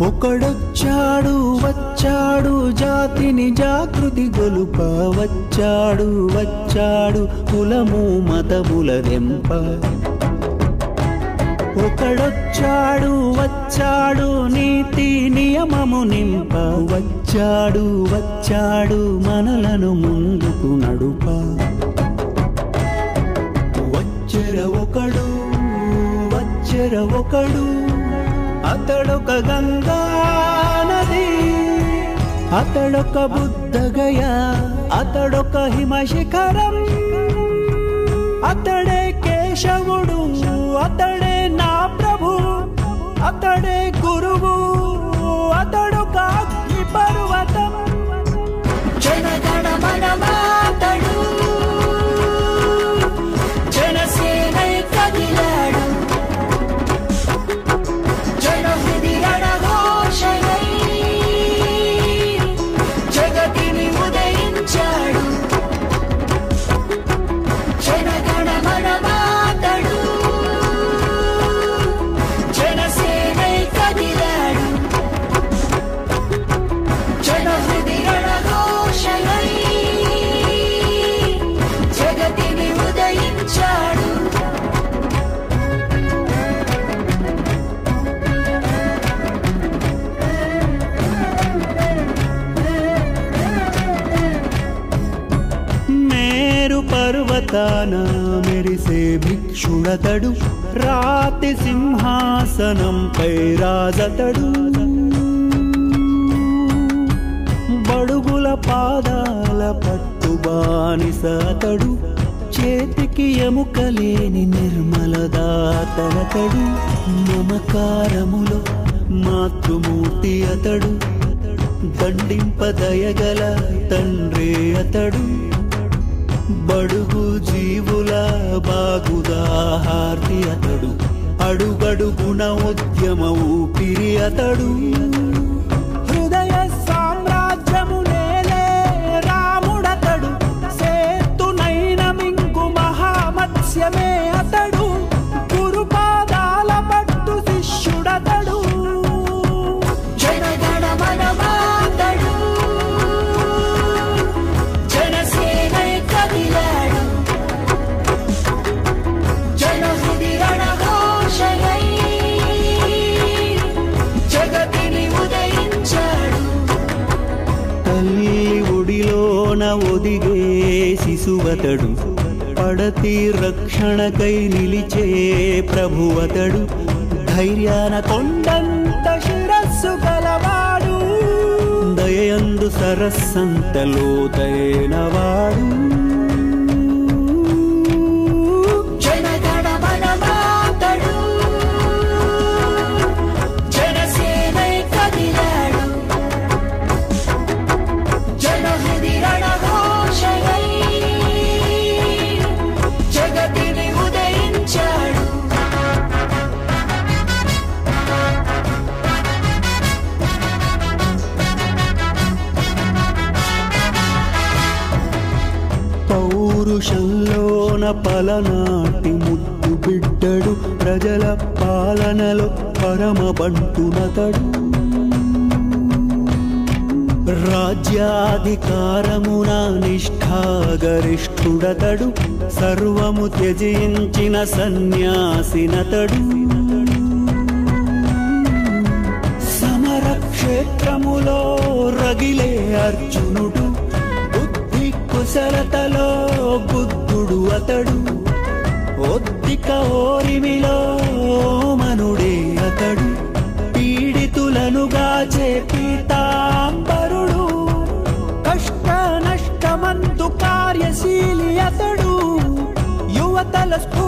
ఒకడొచ్చాడు వచ్చాడు జాతిని జాగృతి గొలుప వచ్చాడు వచ్చాడు కులము మతముల దెంప. ఒకడొచ్చాడు వచ్చాడు నీతి నియమము నింప. వచ్చాడు వచ్చాడు మనలను ముందుకు నడుప. వచ్చెర ఒకడు వచ్చెర ఒకడు ಅತಳುಕ ಗಂಗಾನದಿ ಅತಳುಕ ಬುದ್ಧಗಯ ಅತಳುಕ ಹಿಮಶಿಖರಂ ಅತಡೆ ಕೇಶವುಡು ಅತಡೆ ನಾ ಪ್ರಭು ಅತಡೆ ಗುರುವು. పర్వతాన మెరిసే భిక్షుడతడు. రాతి సింహాసనంపై రాజతడు. బడుగుల పాదాల పట్టు బానిసతడు. చేతికి ఎముకలేని నిర్మలదాతనతడు మమకారములో మాతృమూర్తి అతడు. దండింపదయగల తండ్రి అతడు. బడుగు జీవుల బాగుదాహార్తి అతడు. అడుగడుగుణ ఉద్యమ ఊపిరి అతడు. ఒదిగే శిశువతడు. పడతి రక్షణకై నిలిచే ప్రభువతడు. ధైర్యాన కొండంత శిరస్సు గలవాడు. దయందు సరస్సంత లోతైనవాడు పౌరుషంలోన పలనాటి ముద్దు బిడ్డడు ప్రజల పాలనలో పరమ బంటునతడు. రాజ్యాధికారమున నిష్ఠాగరిష్ఠుడతడు సర్వము త్యజించిన సన్యాసినతడు. సమరక్షేత్రములో రగిలే అర్జునుడు బుద్ధి కుశలతలో బుద్ధుడు అతడు. ఒద్దిక ఓరిమిలో మనుడే అతడు. పీడితులనుగా గాచే పీతాంబరుడు. కష్ట నష్టమందు కార్యశీలి అతడు. యువతల స్ఫూ